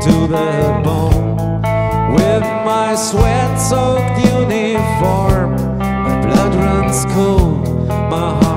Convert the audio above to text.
to the bone. With my sweat-soaked uniform My blood runs cold My